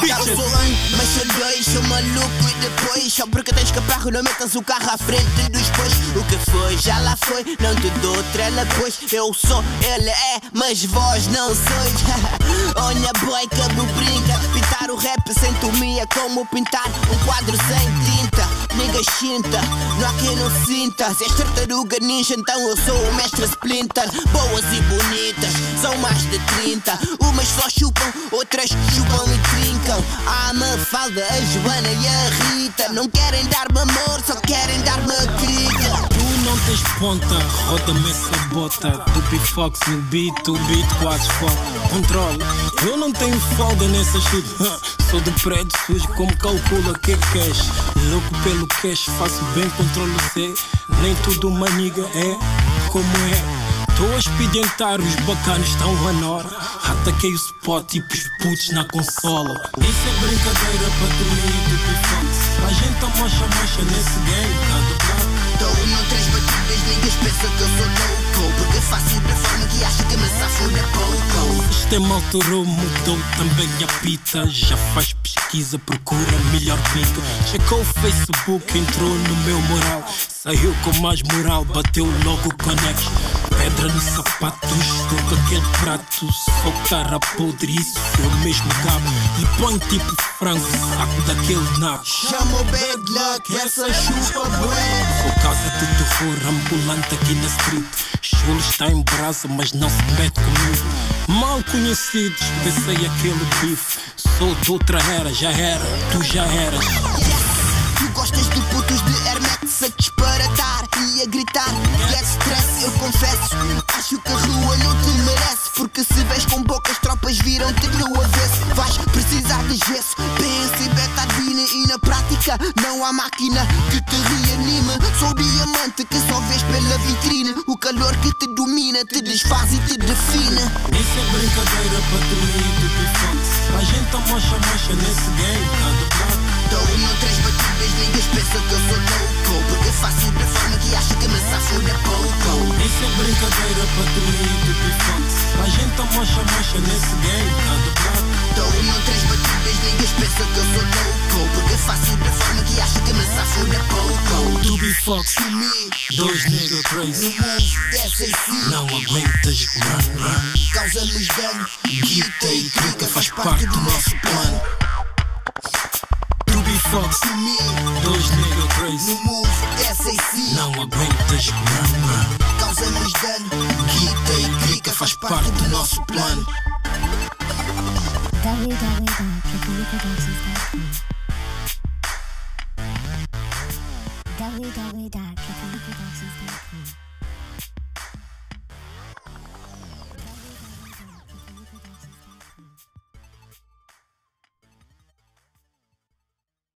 Bitches. solão, mas sou dois, sou maluco e depois Só porque tens caparro, não metas o carro à frente dos bois. O que foi, já lá foi, não te dou trela pois Eu sou, ele é, mas vós não sois. Olha boy, cabo brinca. Pintar o rap sem tomia como pintar um quadro sem tinta Nigga chinta, não há quem não sinta Se és tartaruga ninja, então eu sou o mestre Splinter. Boas e bonitas, são mais de 30 Umas só chupam, outras chupam e trincam. A Mafalda, a Joana e a Rita Não querem dar-me amor, só querem dar-me crica Tens ponta, roda-me essa bota. Do P-Fox no beat, o beat quase foda. Controle, eu não tenho folga nessa shit. Sou do prédio sujo, como calcula que queres. Louco pelo cash, faço bem controle C. Nem tudo uma niga é como é. Tô a expedientar, os bacanos estão a nora. Ataquei o spot, tipo os putos na consola. Isso é brincadeira pra tu ir do P-Fox. A gente tá mocha mocha nesse niggas pensam que eu sou louco Porque faço da forma que acha que me safo de pouco O sistema alterou, mudou também a pita. Já faz pesquisa, procura melhor pica. Checou o Facebook, entrou no meu moral. Saiu com mais moral, bateu logo o connection. Pedra no sapato, estou com aquele prato. Só cara podre, isso eu mesmo gabo. E põe tipo frango, saco daquele nabo. Chama o bad luck, essa chupa bué Sou casa de terror ambulante aqui na street. Chulo está em brasa, mas não se mete comigo. Mal conhecidos, pensei aquele bife. Sou de outra era, já era, tu já eras. Tu gostas de confesso Acho que a rua não te merece. Porque se vês com poucas tropas viram-te no avesso Vais precisar de gesso Pensa e betadine e na prática Não há máquina que te reanime. Sou diamante que só vês pela vitrine. O calor que te domina te desfaz e te define. Isso é brincadeira para tu ir do P-Fox. A gente tá mocha mocha nesse game, tá do bloco. Dou não três batidas, niggas pensam que eu sou louco. Porque faço Isso é brincadeira para tu ir do P-Fox. A gente tá mocha mocha nesse game, tá do bloco. Dou não três batidas, niggas pensam que eu sou louco Porque faço da forma que acha que me safo de pouco Do P-Fox, Me, dois nigga no crazy. move, dessa em si Não aguentas run, run. Causa-nos dano, guita e clica Faz parte do nosso plano Do P-Fox, Me, dois nigga crazy. no move, em si Não aguentas run, Faz parte do nosso plano. www.tripolicodances.com